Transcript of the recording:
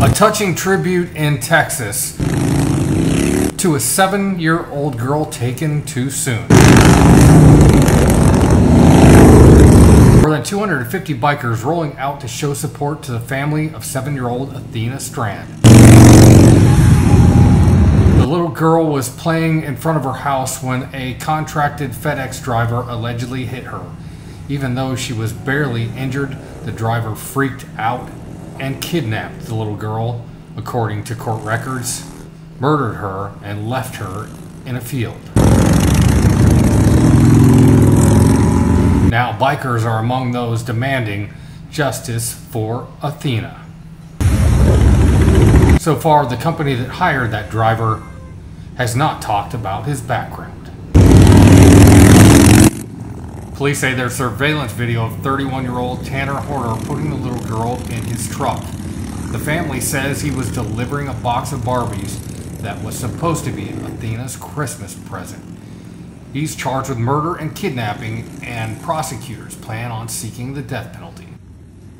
A touching tribute in Texas to a seven year old girl taken too soon. More than 250 bikers rolling out to show support to the family of seven year old Athena Strand. The little girl was playing in front of her house when a contracted FedEx driver allegedly hit her. Even though she was barely injured, the driver freaked out and kidnapped the little girl, according to court records, murdered her, and left her in a field. Now, bikers are among those demanding justice for Athena. So far, the company that hired that driver has not talked about his background. Police say there's surveillance video of 31 year old Tanner Horner putting the little girl in his truck. The family says he was delivering a box of Barbies that was supposed to be Athena's Christmas present. He's charged with murder and kidnapping, and prosecutors plan on seeking the death penalty.